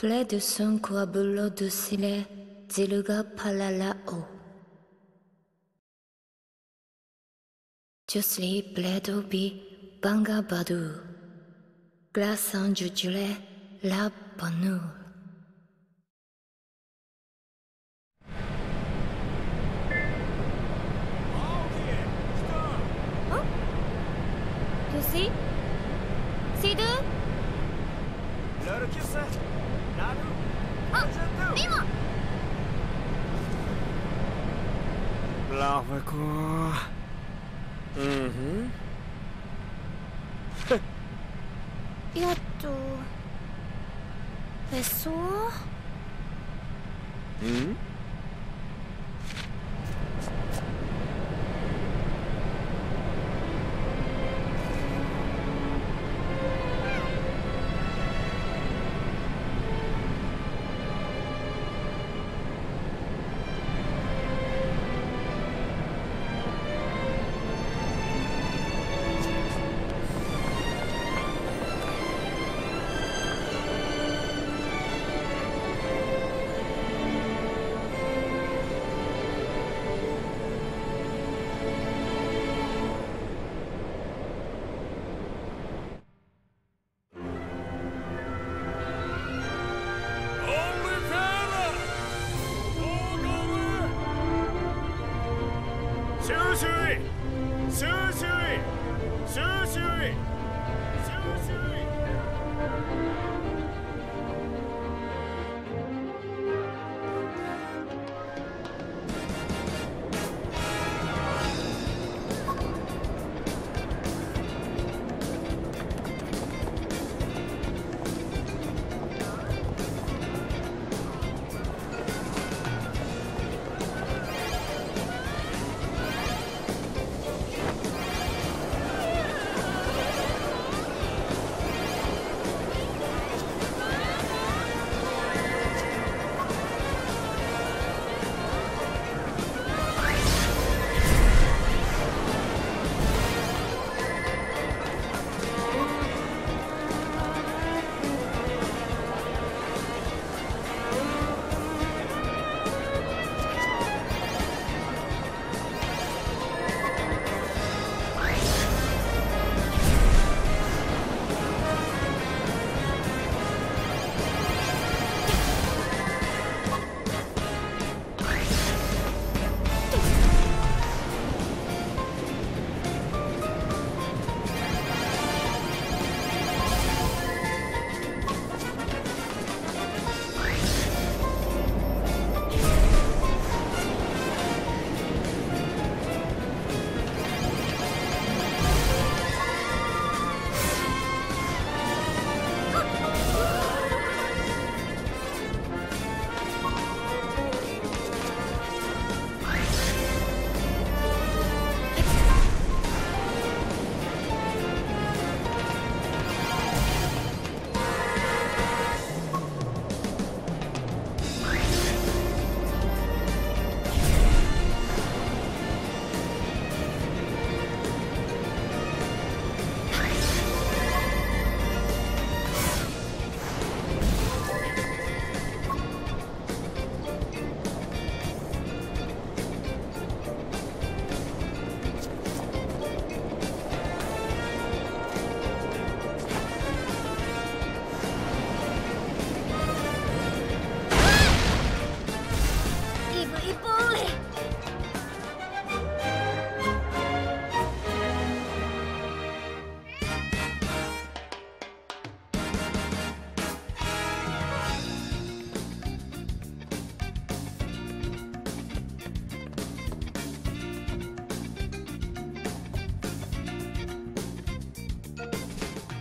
Plaît de son coabolo de silé, dit le par là-haut. Oh. Just sleep, plaid au bi, banga. Glace en jujulé, la panou. See? See, dude? Let her kiss her. Oh, ko. Mhm. やっとえそう周周囲周周囲周周囲周周囲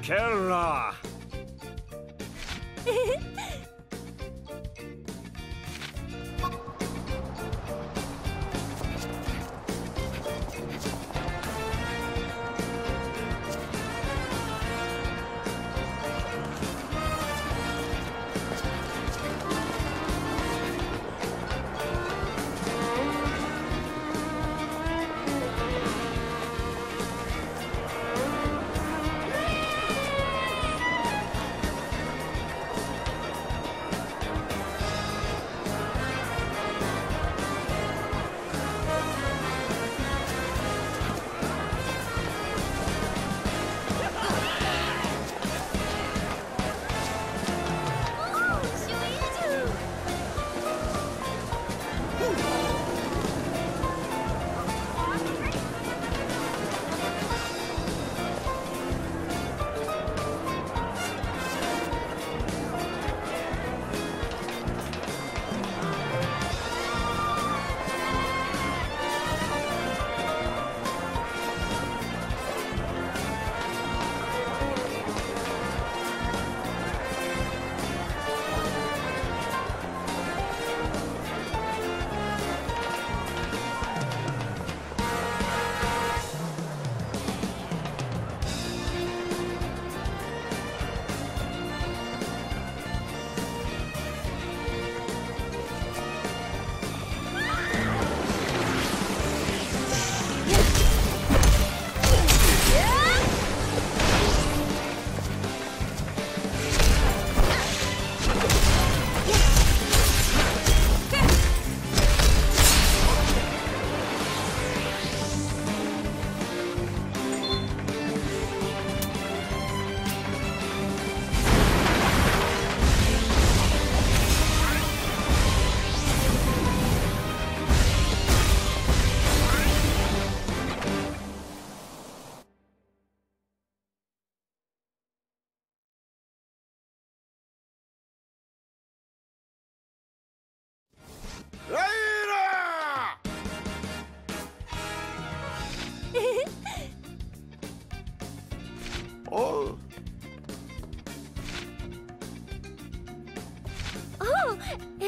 Kerala!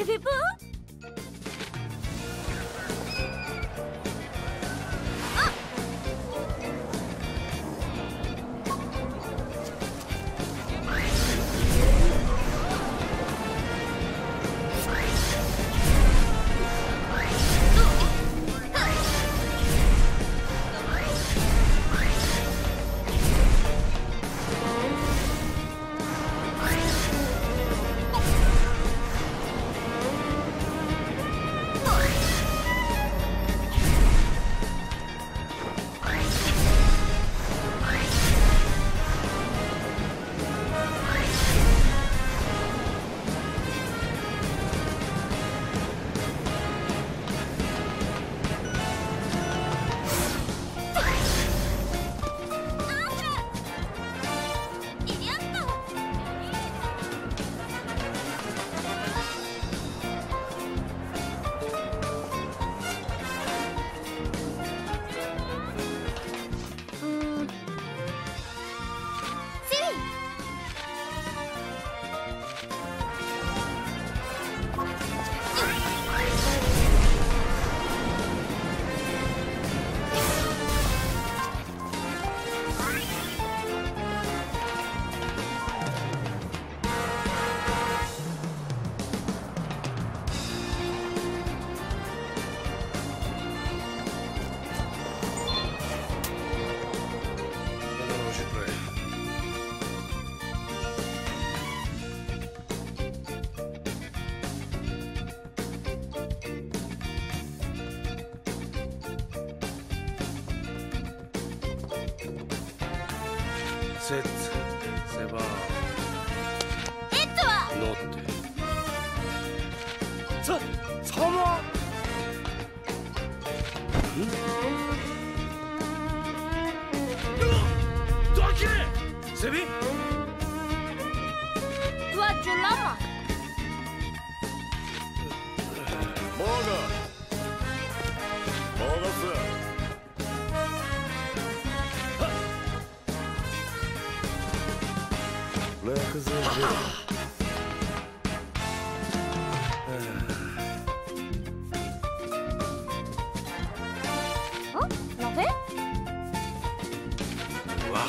People. セッツセバエッドはノッテさサマドキセビワジュラマモーガモーガス be kızım. Hop, ne yapıyor? Vah.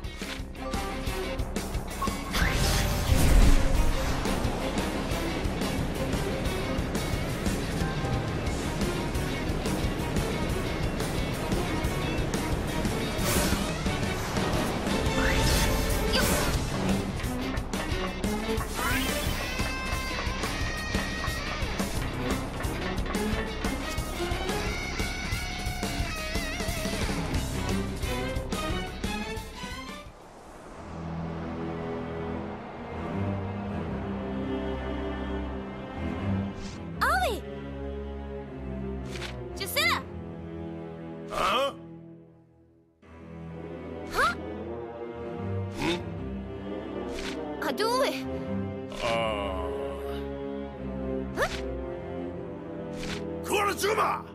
not do it. Uh... Huh? Kurazuma!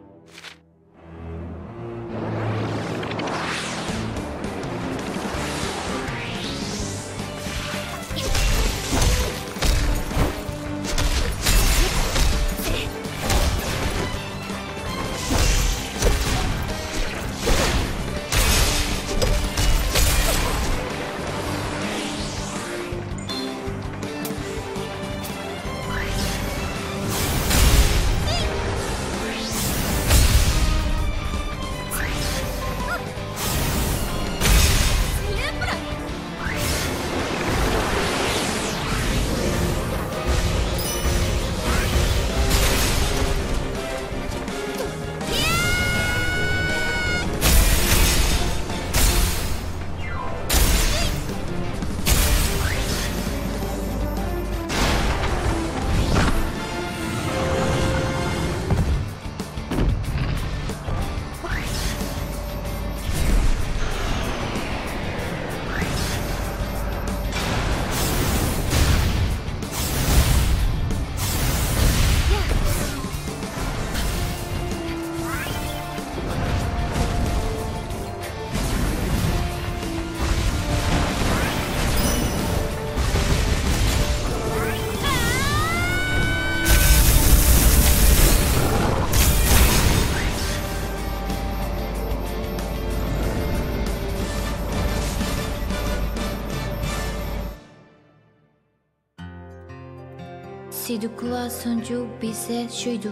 Sidukua Sunju Bise Shuidu.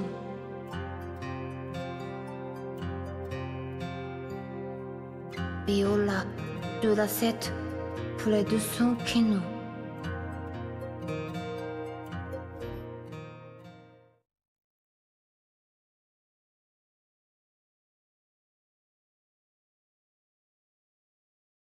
Viola, de la 7, près de son canot.